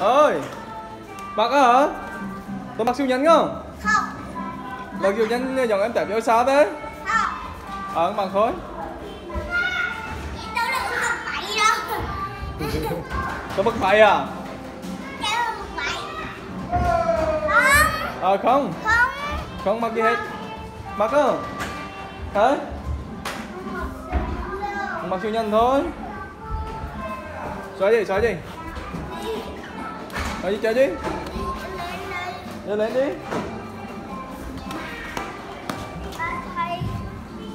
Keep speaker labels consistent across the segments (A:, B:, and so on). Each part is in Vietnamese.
A: ơi mặc á hả? Tôi mặc siêu nhanh không?
B: Không.
A: Mặc siêu nhanh dòng em tẹp vô sao thế.
B: Không.
A: Ờ bằng khối
B: bậy
A: có mất phải à?
B: Một bậy không.
A: Ờ không.
B: Không.
A: Mặc gì hết. Mặc không. Hả mặc siêu nhanh thôi. Xoay gì xoay gì xoay gì chơi đi. Lên lên đi.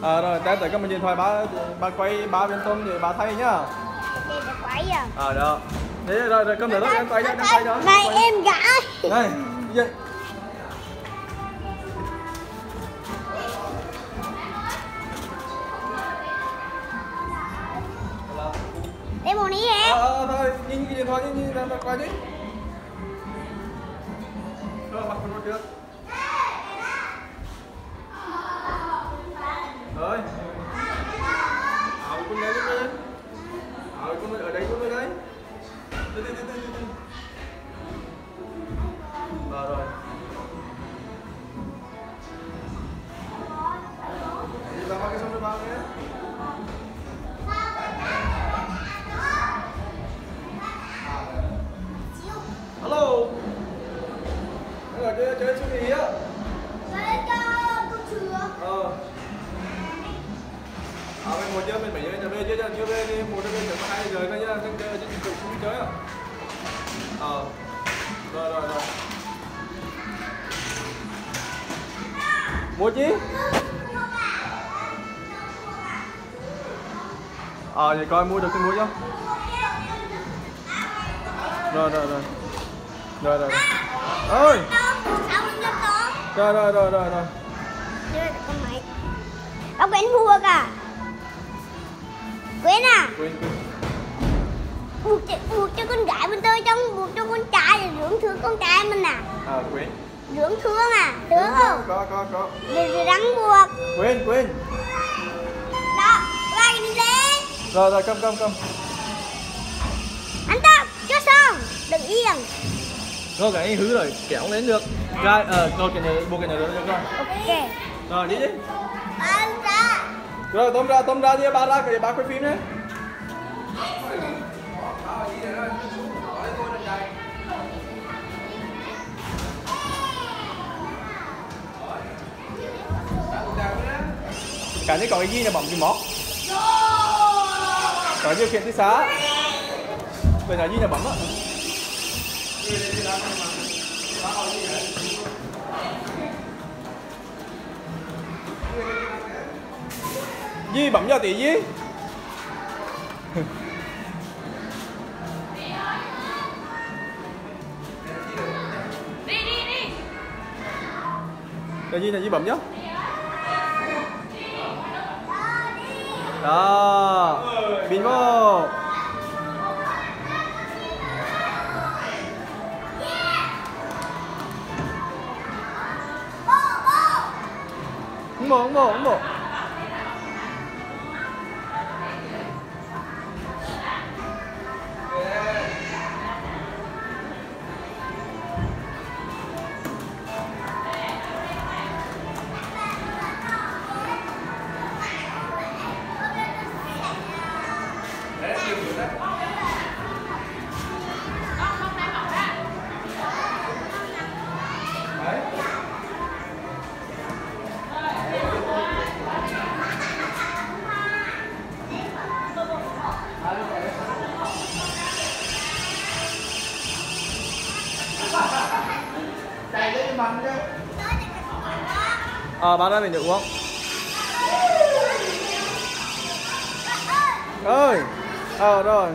A: À rồi tới tới cầm điện thoại ba ba quay ba bên tôm thì bà thay nhá.
B: À
A: à đó thế rồi rồi cầm được đó em quay cho em quay cho.
B: Này em gãi
A: đây vậy.
B: Em một ní
A: ờ
B: em
A: ờ thôi nhìn cái điện thoại nhìn nhìn ra quay đi chơi chơi siêu thị á.
B: Lấy cho tôi chưa
A: Ờ. À mình ngồi chơi mình phải chơi về chơi chơi về đi một đôi bên chừng hai thôi nhá, chơi đừng chụp không chơi à. Ờ. Rồi rồi rồi. Mua chi? Ờ vậy coi mua được thì mua cho. Rồi rồi rồi. Rồi rồi.
B: Nhập đó
A: Rồi rồi rồi rồi rồi.
B: Bác Quyến mua cả Quyến à
A: Quên quên.
B: buộc cho, buộc cho con gái bên tôi trong buộc cho con trai để dưỡng thương con trai mình à
A: À quên.
B: dưỡng thương à thương không
A: Có có có.
B: để, để rắn buộc
A: Quên quên.
B: đó quay đi lên
A: Rồi rồi cầm cầm cầm.
B: anh tập cho xong đừng yên
A: Rồi cái hứ rồi kéo lên được. Gai ờ rồi cái này buộc cái này được rồi.
B: ok
A: Rồi đi đi.
B: anh ra
A: Rồi tôm ra tôm ra đi ba ra cái ba quay phim đấy. Cả นี้ có cái gì là bấm cái móc Có điều kiện từ xa Cái này gì là bấm á Gì bấm cho tí gì Cái gì là gì bấm nhá. Đó Không bộ, không Ờ, bán ra mình được uống. Ơi ờ rồi.